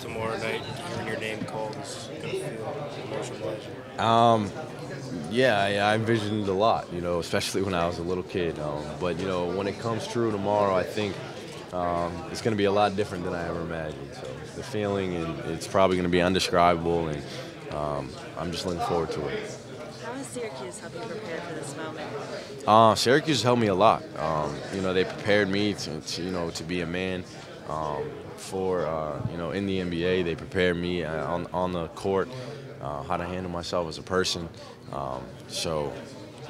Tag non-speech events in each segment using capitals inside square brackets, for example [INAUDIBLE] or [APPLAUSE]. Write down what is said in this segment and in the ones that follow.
tomorrow night, hearing your name called, is going to feel emotional? Um, yeah, I, I envisioned a lot, you know, especially when I was a little kid. Um, but you know, when it comes true tomorrow, I think um, it's going to be a lot different than I ever imagined. So the feeling, and it's probably going to be undescribable, and um, I'm just looking forward to it. How has Syracuse helped you prepare for this moment? Uh, Syracuse helped me a lot. Um, you know, they prepared me to, to, you know, to be a man. For uh, you know, in the NBA, they prepared me uh, on on the court uh, how to handle myself as a person. Um, so,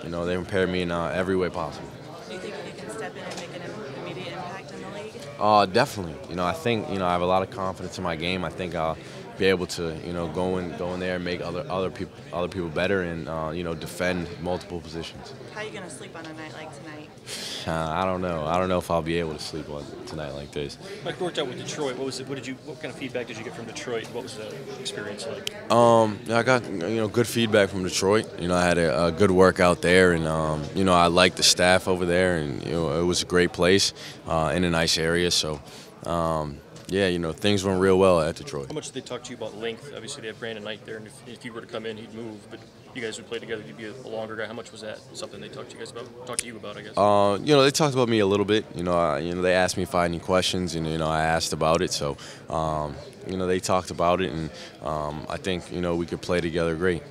you know, they prepared me in uh, every way possible. Do you think you can step in and make an immediate impact in the league? Uh, definitely. You know, I think you know I have a lot of confidence in my game. I think I'll be able to you know go in go in there and make other other people other people better and uh, you know defend multiple positions. How are you gonna sleep on a night like tonight? [SIGHS] Uh, I don't know. I don't know if I'll be able to sleep on tonight like this. Mike worked out with Detroit. What was it? What did you? What kind of feedback did you get from Detroit? What was the experience like? Um, I got you know good feedback from Detroit. You know, I had a, a good workout there, and um, you know I liked the staff over there, and you know it was a great place uh, in a nice area. So. Um, yeah, you know, things went real well at Detroit. How much did they talk to you about length? Obviously, they have Brandon Knight there, and if, if he were to come in, he'd move. But you guys would play together, you'd be a longer guy. How much was that something they talked to you guys about? Talked to you about, I guess. Uh, you know, they talked about me a little bit. You know, uh, you know, they asked me if I had any questions, and you know, I asked about it. So, um, you know, they talked about it, and um, I think you know we could play together great.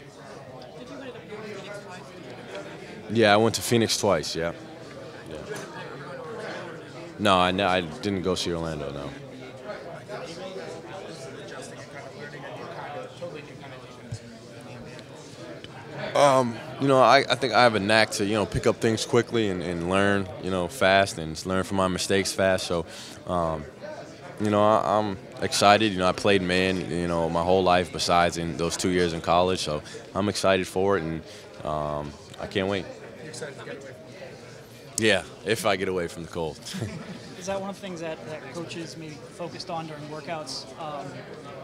Yeah, I went to Phoenix twice. Yeah. yeah. No, I, I didn't go see Orlando. No. Um, you know, I, I think I have a knack to, you know, pick up things quickly and, and learn, you know, fast and learn from my mistakes fast. So, um, you know, I, am excited. You know, I played man, you know, my whole life besides in those two years in college. So I'm excited for it and um, I can't wait. Yeah, if I get away from the cold. [LAUGHS] Is that one of the things that, that coaches maybe focused on during workouts, um,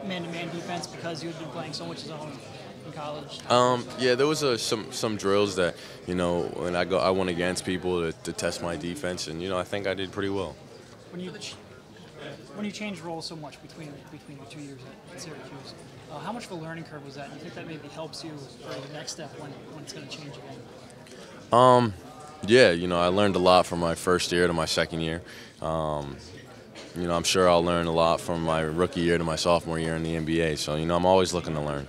man-to-man defense, because you had been playing so much zone? in college? Um, yeah, there was a, some some drills that you know when I go I went against people to, to test my defense, and you know I think I did pretty well. When you when you changed roles so much between between the two years at Syracuse, uh, how much of a learning curve was that? Do you think that maybe helps you for the next step when, when it's going to change again? Um, yeah, you know I learned a lot from my first year to my second year. Um, you know, I'm sure I'll learn a lot from my rookie year to my sophomore year in the NBA. So, you know, I'm always looking to learn.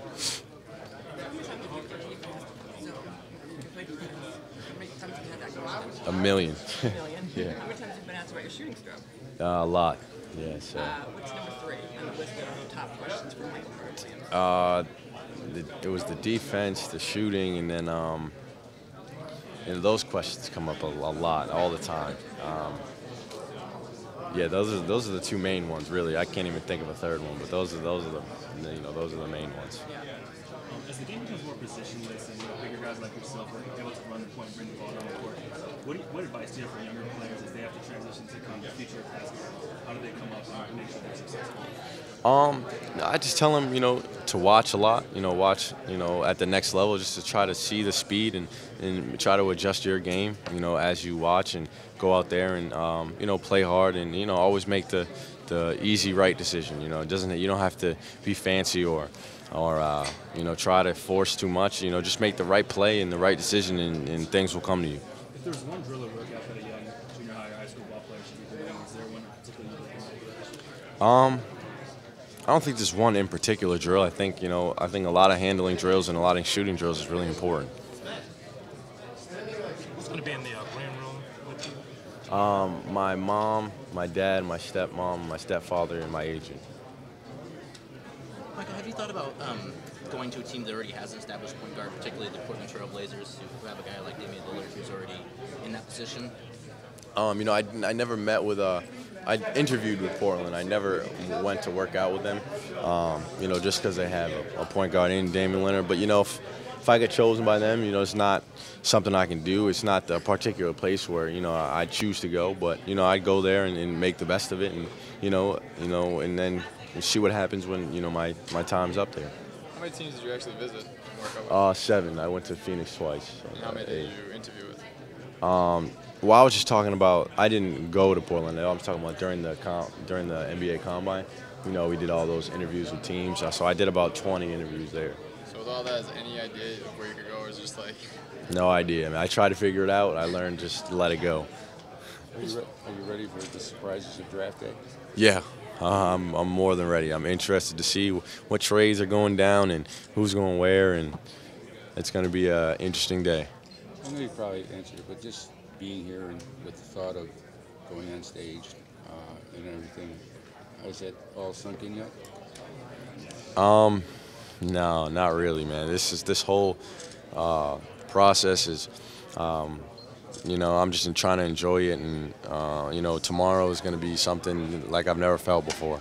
A million. [LAUGHS] A million? [LAUGHS] yeah. How many times have you been asked about your shooting stroke? Uh, a lot. Yeah. So. Uh, what's number three on the list of top questions for Michael? Uh, the, it was the defense, the shooting, and then um, and those questions come up a, a lot all the time. Um, yeah, those are those are the two main ones really. I can't even think of a third one, but those are those are the you know those are the main ones. As the game becomes more positionless and you know, bigger guys like yourself are able to run the point, bring the ball down the court, what, what advice do you have for younger players have to transition to future basketball? How do they come up and make sure they're successful? Um, I just tell them, you know, to watch a lot. You know, watch, you know, at the next level, just to try to see the speed and, and try to adjust your game. You know, as you watch and go out there and um, you know play hard and you know always make the the easy right decision. You know, it doesn't you don't have to be fancy or or uh, you know try to force too much. You know, just make the right play and the right decision, and, and things will come to you. If there's one drill or workout that a young junior high or high school ball player should be doing, is there one particularly Um. I don't think there's one in particular drill. I think you know. I think a lot of handling drills and a lot of shooting drills is really important. Who's going to be in the uh, green room with you? Um, my mom, my dad, my stepmom, my stepfather, and my agent. Michael, have you thought about um, going to a team that already has an established point guard, particularly the Portland Trail Blazers, who have a guy like Damian Lillard who's already in that position? Um, you know, I, I never met with a. I interviewed with Portland. I never went to work out with them. Um, you know, just because they have a, a, point guard in Damian Lillard. But you know, if, if I get chosen by them, you know, it's not something I can do. It's not the particular place where you know I choose to go. But you know, I'd go there and, and make the best of it, and you know, you know, and then see what happens when you know my my time's up there. How many teams did you actually visit? Uh, seven. I went to Phoenix twice. So and how many did you interview with? Um, well, I was just talking about. I didn't go to Portland. I was talking about during the com, during the NBA combine. you know, we did all those interviews with teams. So I did about 20 interviews there. So with all that, is any idea of where you could go, or is it just like No idea. I, mean, I tried to figure it out. I learned just to let it go. Are you, re- are you ready for the surprises of draft day? Yeah, uh, I'm, I'm more than ready. I'm interested to see what trades are going down and who's going where, and it's going to be an interesting day. I know you probably answered it, but just being here and with the thought of going on stage uh, and everything, has that all sunk in yet? Um, no, not really, man. This is this whole uh, process is, um, you know, I'm just trying to enjoy it, and uh, you know, tomorrow is going to be something like I've never felt before.